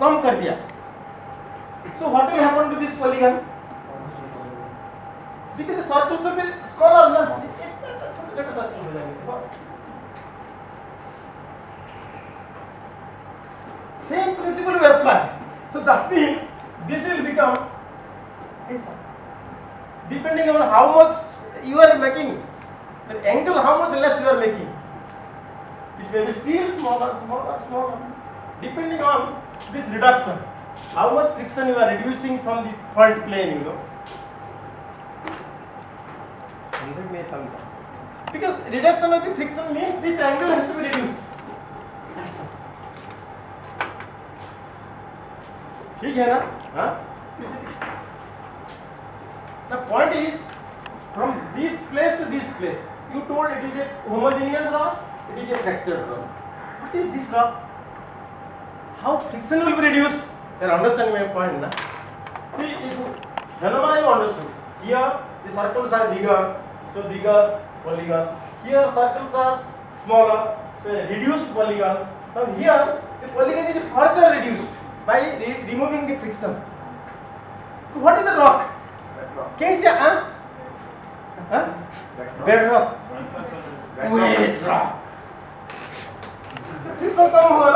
कम कर दिया। So what will happen to this polygon because the circles will ना इतना छोटा छोटा सर्कल हो जाएगा same principle we apply so that means this will become is depending on how much you are making the angle how much less you are making it may be still smaller smaller smaller depending on this reduction how much friction you are reducing from the fault plane you know समझ में समझा because reduction of the friction means this angle has to be reduced that's all ठीक है ना हाँ the point is from this place to this place you told it is a homogeneous rock it is a fractured rock what is this rock how friction will be reduced you are understanding my point na see if whenever I understood here the circles are bigger so bigger polygon here circles are smaller so reduced polygon now here the polygon is further reduced by re removing the friction so what is the rock कैसे हाँ हाँ bed rock wet rock friction कम होगा ना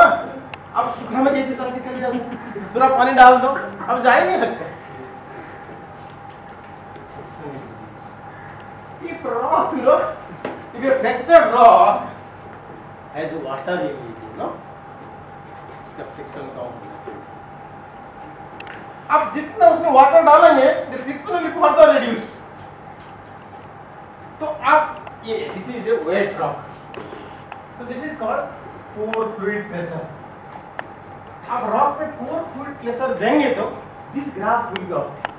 अब सूखा में कैसे चल के चले जाओगे थोड़ा पानी डाल दो अब जा ही नहीं सकते। If rock, you know, if a fractured rock has water in it, you know, उसका फ्रिक्शन कम अब जितना उसमें वाटर डालेंगे the friction will further reduced तो आप ये this is a wet rock so this is called pore fluid pressure आप रॉक पे पोर फ्लूइड प्रेशर देंगे तो this graph will off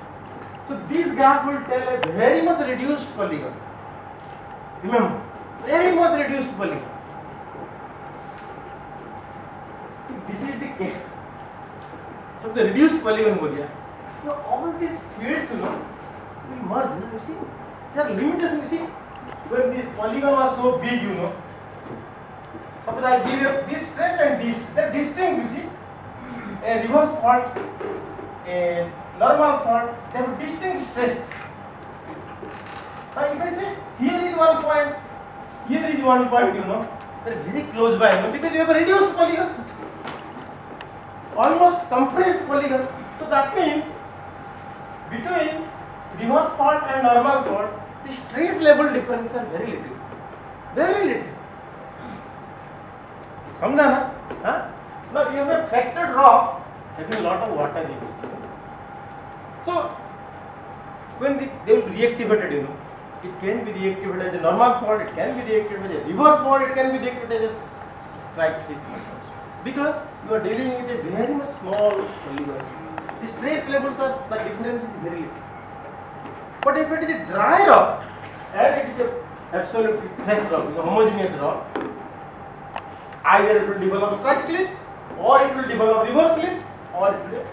So this graph will tell a very much reduced polygon. Remember, very much reduced polygon. This is the case. So the reduced polygon हो गया. All these fields, you know, will merge. You see, there are limitations. You see, when this polygon was so big, you know. Suppose I give you this stress and this, they're distinct. You see, a reverse fault, a normal fault, they have distinct stress. Now you can say here is one point, here is one point, you know, they're very close by, you know, because you have a reduced polygon, almost compressed polygon. So that means between reverse fault and normal fault, the stress level difference are very little, very little. समझा ना? हाँ? Now you have a fractured rock having a lot of water in it. So, when the, they will be reactivated, you know, it can be reactivated as a normal fault, it can be reactivated as a reverse fault, it can be reactivated as a strike slip. Because you are dealing with a very much small polygon. The stress levels are, the difference is very little. But if it is a dry rock, and it is a absolutely fresh rock, you know, homogeneous rock, either it will develop strike slip, or it will develop reverse slip, or it will slip.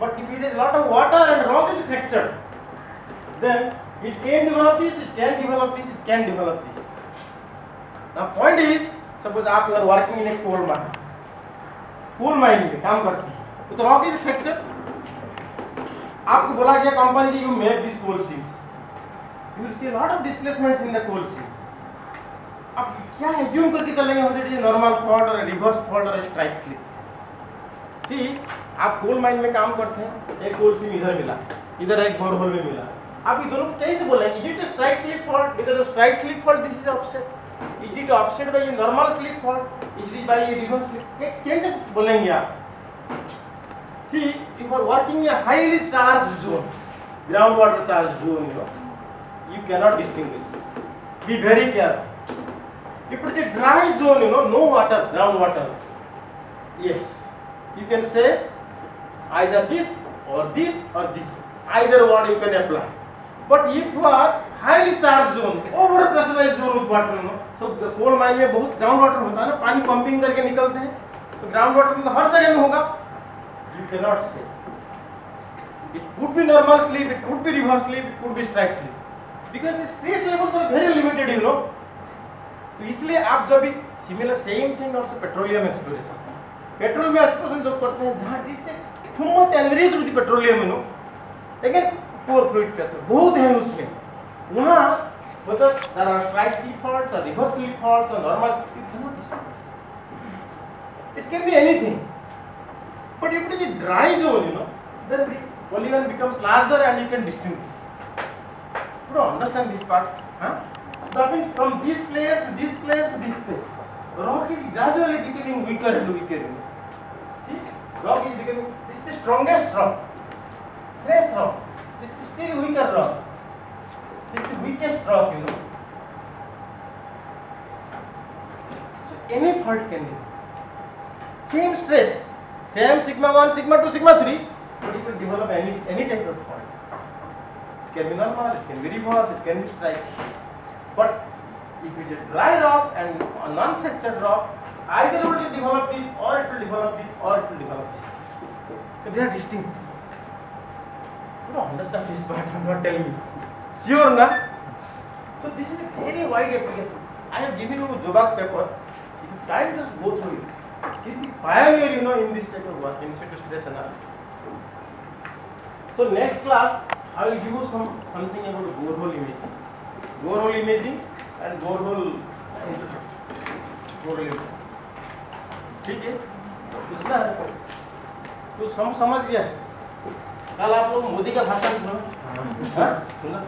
But if it is lot of water and rock is fractured, then it can develop this, it can develop this, it can develop this. Now point is, suppose आप you are working in a coal mine, coal mine में काम करती है, तो rock is fractured. आपको बोला गया company की you make this coal seams, you will see a lot of displacements in the coal seam. अब क्या assume करके चलेंगे normal fault or a reverse fault or a strike slip. See, आप coal mine में काम करते हैं एक कोल सीम इधर मिला इधर एक बोरहोल में मिला। आप ये दोनों को कैसे बोलेंगे? Is it strike slip fault because of strike slip fault this is offset is it offset by normal slip fault is it by reverse slip कैसे बोलेंगे आप? See you are working a highly charge zone ground water charge zone you know you cannot distinguish. Be very careful. इपड़ dry zone no water ground water yes you can say either this or this or this either what you can apply but if you are highly charge zone over pressurise zone with water no so coal mine में बहुत ground water होता है ना, पानी pumping करके निकलते हैं तो ग्राउंड वाटर तो हर जगह में होगा। You can not say it would be normal slip it would be reverse slip it would be strike slip because this stress levels are very limited you know तो इसलिए आप जब भी similar same thing also petroleum exploration petrol में explosion जब करते हैं जहाँ इससे too much enrich with petroleum you know लेकिन पोर फ्लूइड प्रेशर बहुत है उसमें वहाँ मतलब faults or reverse slip faults or normal you cannot distinguish it can be anything but if it is a dry zone you know then the polygon becomes larger and you can distinguish you don't understand these parts huh that means from this place to this place to this place rock is gradually becoming weaker and weaker see rock is becoming this is the strongest rock fresh rock this is still weaker rock this is the weakest rock, you know. So any fault can be. Same stress, same sigma 1, sigma 2, sigma 3, but you can develop any, any type of fault. It can be normal, it can be reverse, it can be strikes. But if it is a dry rock and a non-fractured rock, either it will develop this or it will develop this or it will develop this. So they are distinct. You don't understand this part, I'm not telling you. Sure, na? So this is a very wide application. I have given you a Jobak paper. If you time, just go through it. He is the pioneer, you know, in this type of work, institute stress analysis. So next class, I will give you some something about borehole borehole imaging and interface, borehole interface. ठीक है? है? तो सम समझ गया? कल आप लोग मोदी का भाषण सुना? हाँ? सुना?